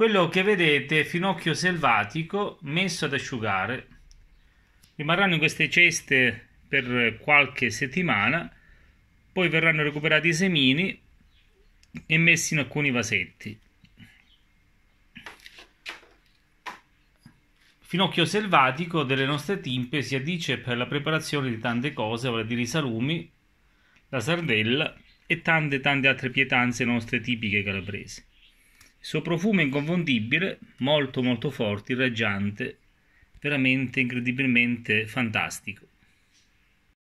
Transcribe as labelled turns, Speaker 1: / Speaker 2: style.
Speaker 1: Quello che vedete è finocchio selvatico messo ad asciugare. Rimarranno in queste ceste per qualche settimana, poi verranno recuperati i semini e messi in alcuni vasetti. Finocchio selvatico delle nostre timpe si addice per la preparazione di tante cose, vale a dire i salumi, la sardella e tante tante altre pietanze nostre tipiche calabresi. Il suo profumo è inconfondibile, molto molto forte, irraggiante, veramente incredibilmente fantastico.